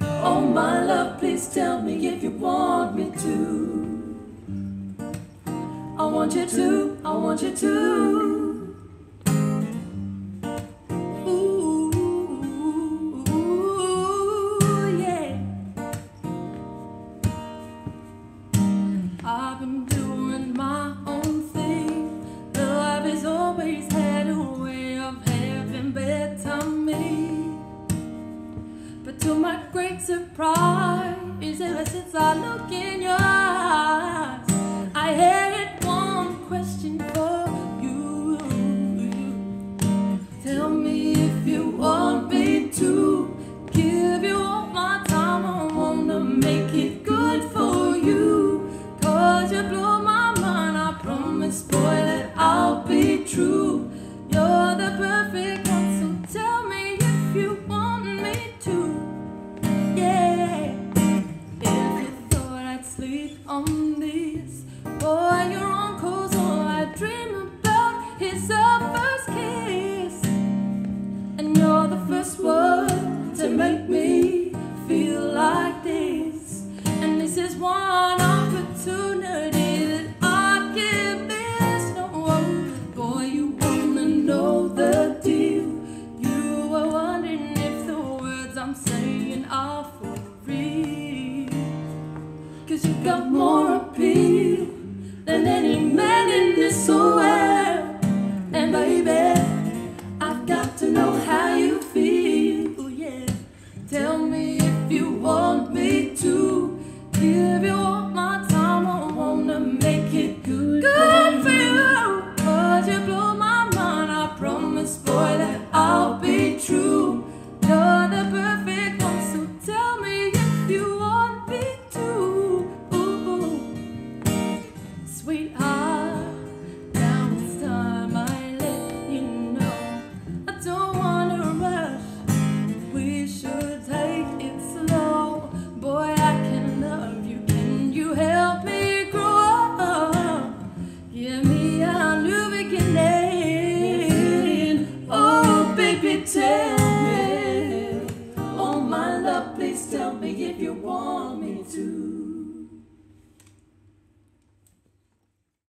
Oh, my love, please tell me if you want me to. I want you to, I want you to. I've been doing my own thing. Love has always had a way of having better me. To my great surprise, ever since I look in your eyes, I had one question for you. Tell me if you want me to give you all my time. I wanna make it good for you. Cause you blow my mind. I promise, boy, that I'll be true. On this, boy, wrong. Cause all I dream about is our first kiss. And you're the first one to make me got more tell me. Oh, my love, please tell me if you want me to.